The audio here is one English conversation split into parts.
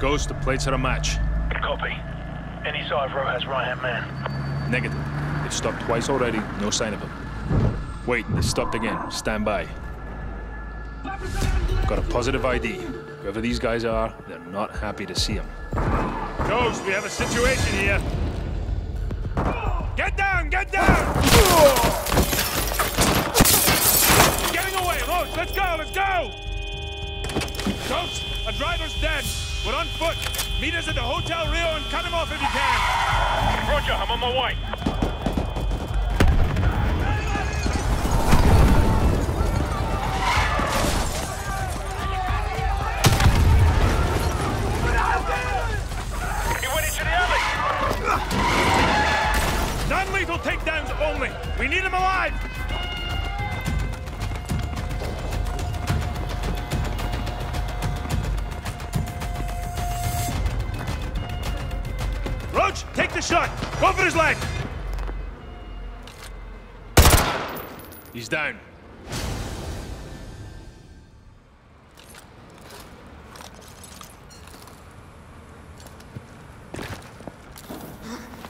Ghost, the plates are a match. Copy. Any sign of Rojas right-hand man? Negative. They've stopped twice already, no sign of him. Wait, they stopped again. Stand by. Got a positive ID. Whoever these guys are, they're not happy to see him. Ghost, we have a situation here. Get down! Get down! Getting away! Roach, let's go! Let's go! Ghost, a driver's dead. We're on foot. Meet us at the Hotel Rio and cut him off if you can. Roger, I'm on my way. He went into the alley. Non-lethal takedowns only. We need him alive. Take the shot. Go for his leg. He's down.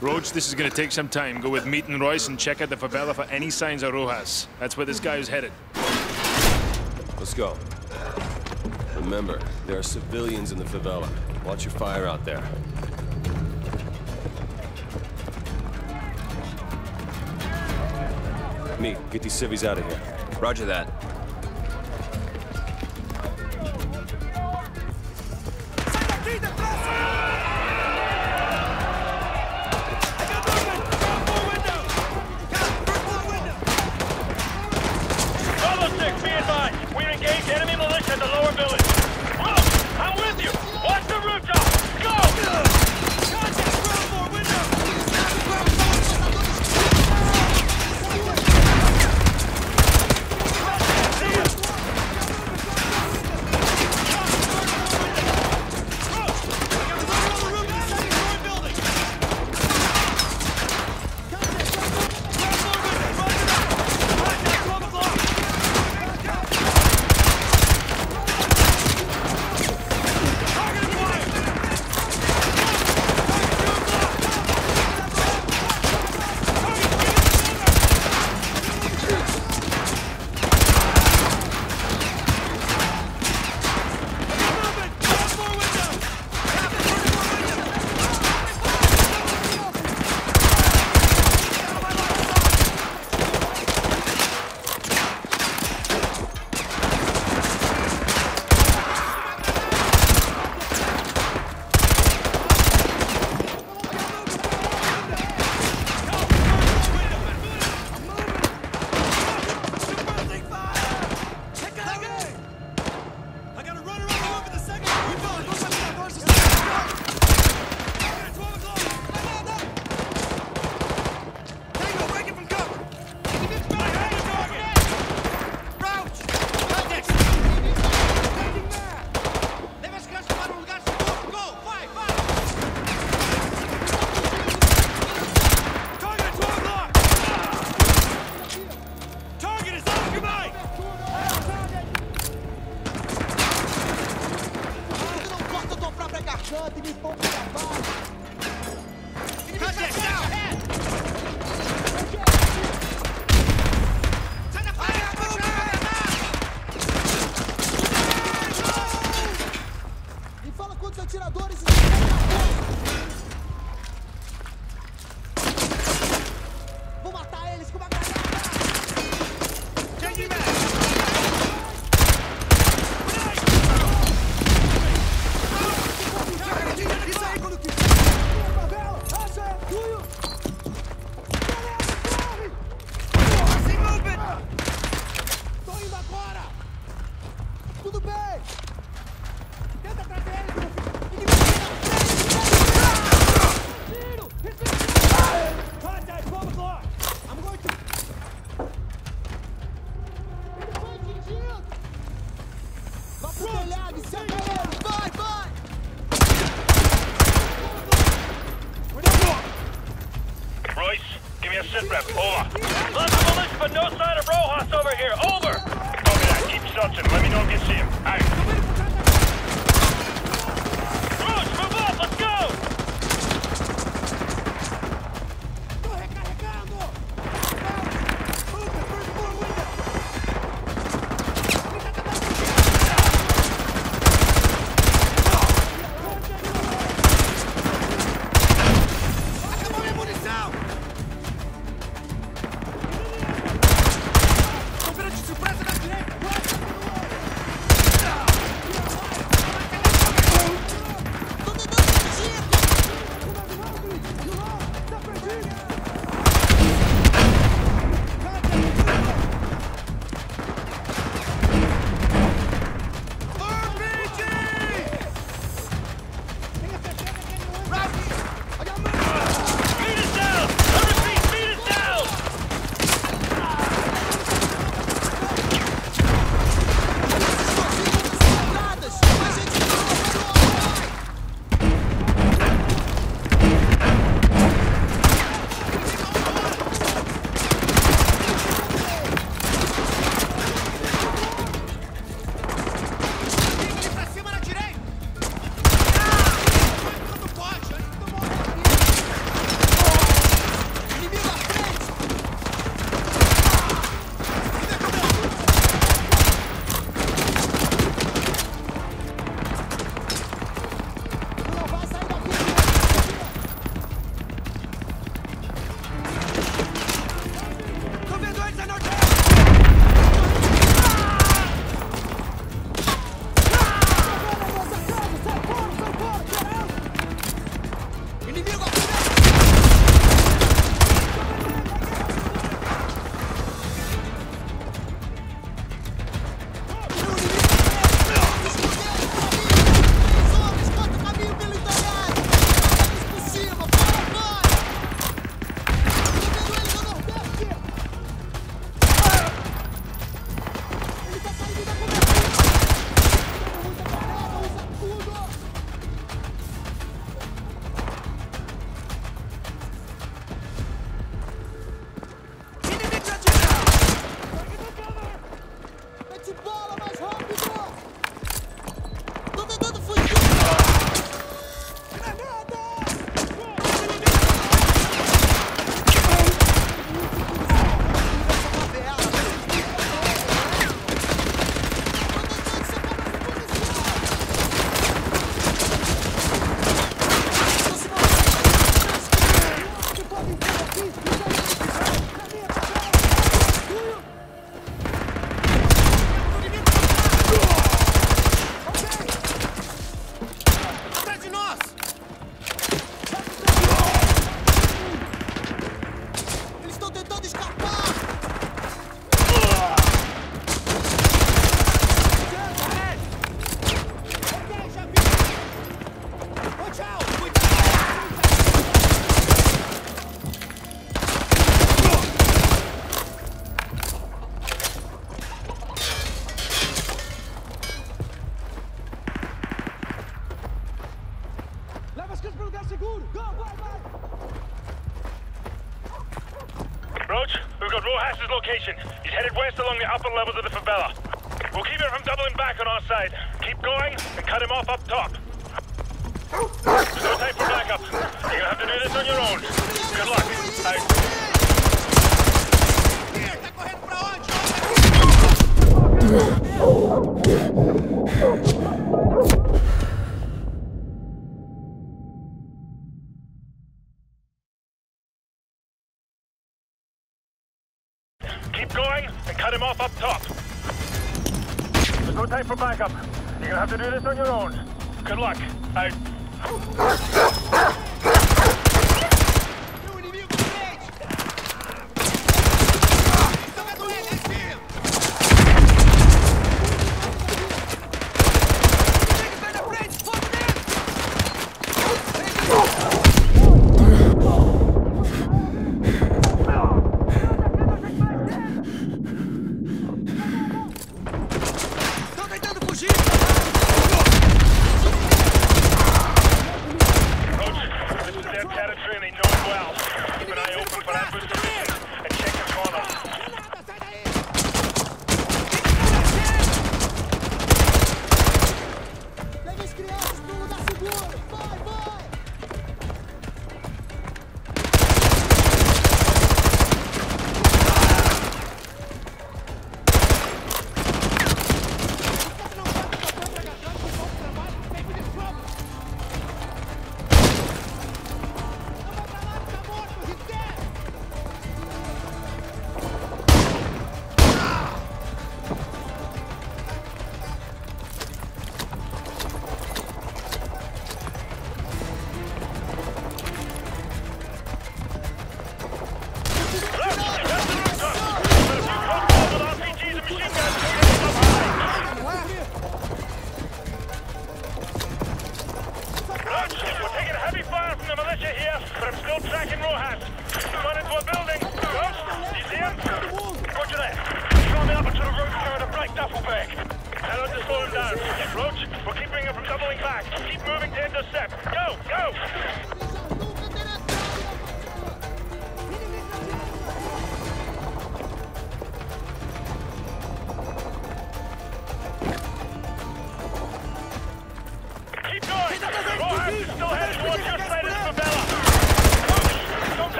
Roach, this is gonna take some time. Go with Meat and Royce and check out the favela for any signs of Rojas. That's where this guy is headed. Let's go. Remember, there are civilians in the favela. Watch your fire out there. Meat, get these civvies out of here. Roger that. down. Good luck. I... Keep going and cut him off up top. There's no time for backup. You're gonna have to do this on your own. Good luck. I...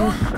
Oh.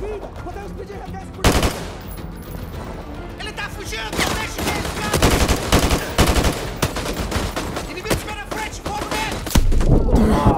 Bem-vinda! Podemos pedir regresso por... Ele tá fugindo! Deixe é ele, cara! Inimigos para frente! Fogo nele!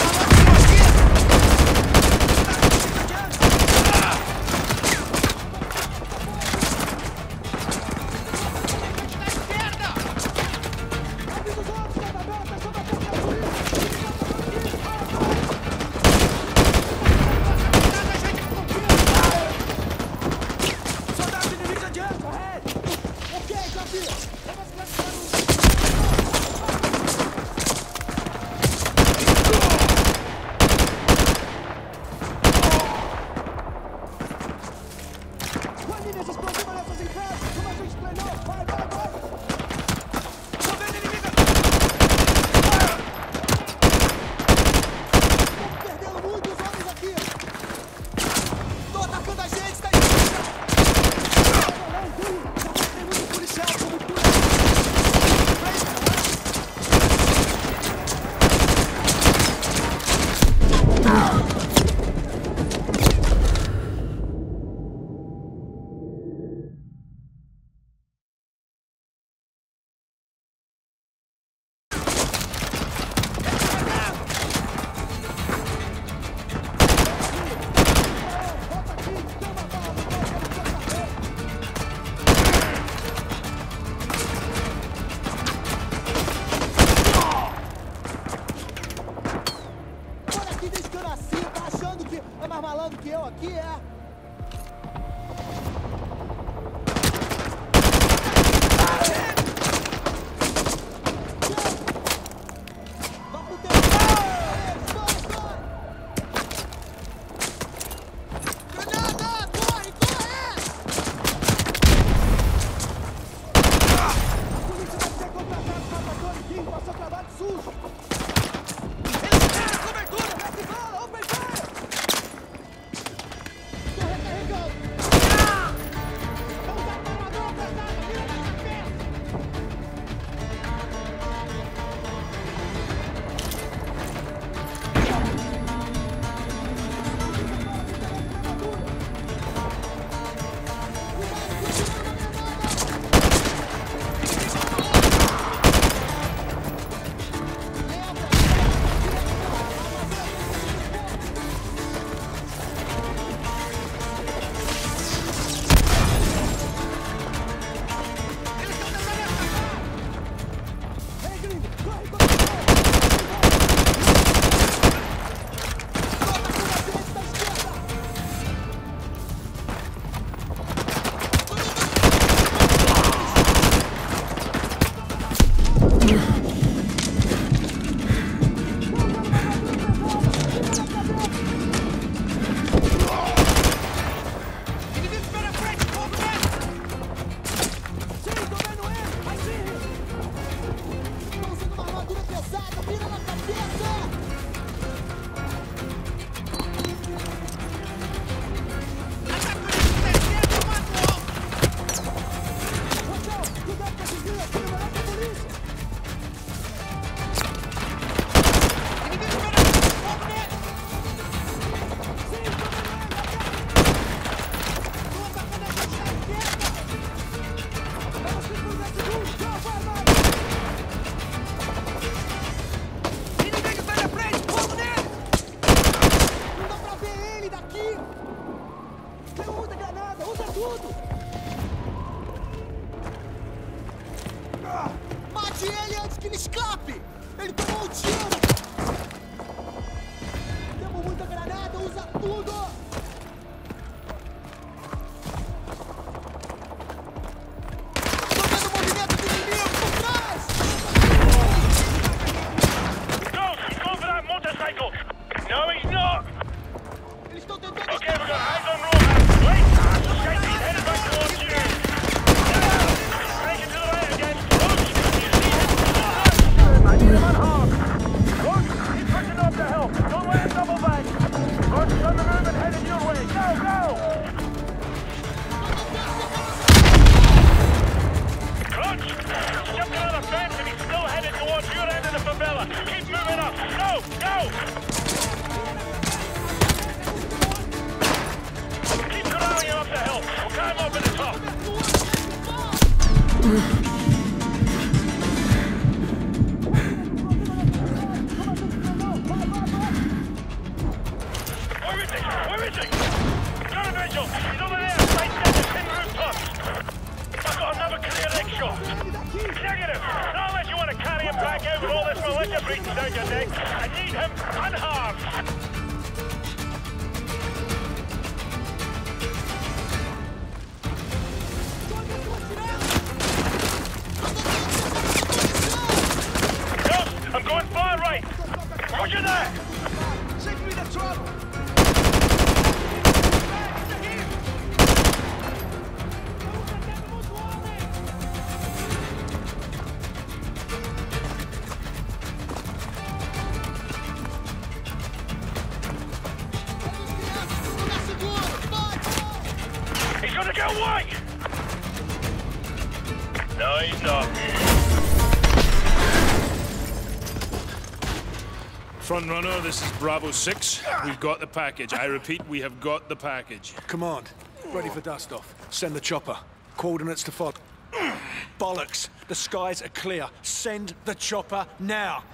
you. Runner, this is Bravo 6. We've got the package. I repeat, we have got the package. Command, ready for dust-off. Send the chopper. Coordinates to Fog. Bollocks! The skies are clear. Send the chopper now!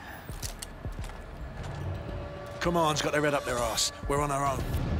Command's got their head up their ass. We're on our own.